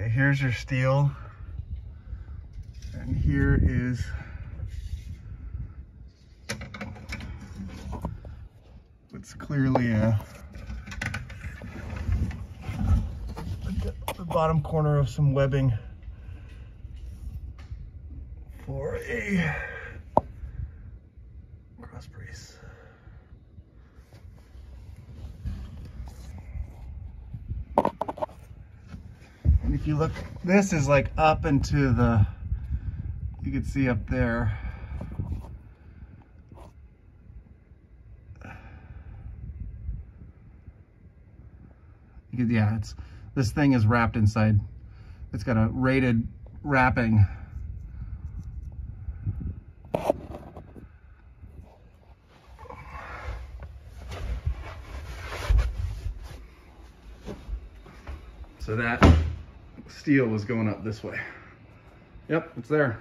Okay, here's your steel. And here is what's clearly a the bottom corner of some webbing for a cross brace. If you look, this is like up into the, you can see up there. Yeah, it's, this thing is wrapped inside. It's got a rated wrapping. So that steel was going up this way. Yep, it's there.